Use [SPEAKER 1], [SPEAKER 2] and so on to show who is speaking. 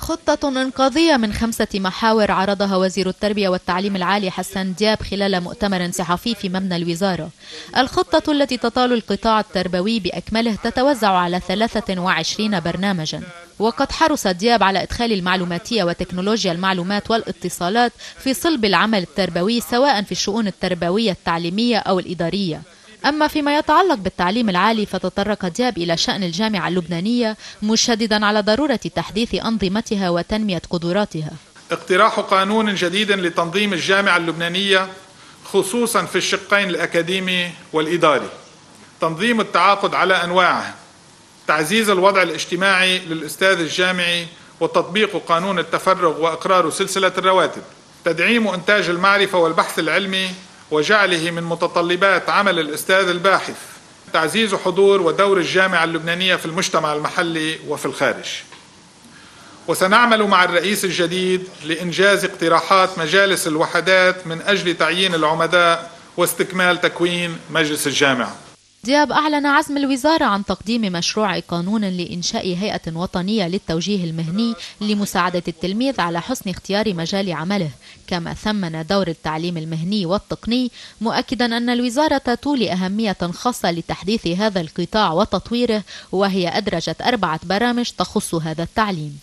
[SPEAKER 1] خطة إنقاذية من خمسة محاور عرضها وزير التربية والتعليم العالي حسن دياب خلال مؤتمر صحفي في مبنى الوزارة. الخطة التي تطال القطاع التربوي بأكمله تتوزع على 23 برنامجا. وقد حرص دياب على إدخال المعلوماتية وتكنولوجيا المعلومات والاتصالات في صلب العمل التربوي سواء في الشؤون التربوية التعليمية أو الإدارية. أما فيما يتعلق بالتعليم العالي فتطرق دياب إلى شأن الجامعة اللبنانية مشددا على ضرورة تحديث أنظمتها وتنمية قدراتها.
[SPEAKER 2] اقتراح قانون جديد لتنظيم الجامعة اللبنانية خصوصا في الشقين الأكاديمي والإداري. تنظيم التعاقد على أنواعه. تعزيز الوضع الاجتماعي للأستاذ الجامعي وتطبيق قانون التفرغ وإقرار سلسلة الرواتب. تدعيم إنتاج المعرفة والبحث العلمي وجعله من متطلبات عمل الأستاذ الباحث تعزيز حضور ودور الجامعة اللبنانية في المجتمع المحلي وفي الخارج. وسنعمل مع الرئيس الجديد لإنجاز اقتراحات مجالس الوحدات من أجل تعيين العمداء واستكمال تكوين مجلس الجامعة.
[SPEAKER 1] دياب أعلن عزم الوزارة عن تقديم مشروع قانون لإنشاء هيئة وطنية للتوجيه المهني لمساعدة التلميذ على حسن اختيار مجال عمله. كما ثمن دور التعليم المهني والتقني مؤكدا أن الوزارة تولي أهمية خاصة لتحديث هذا القطاع وتطويره وهي أدرجت أربعة برامج تخص هذا التعليم.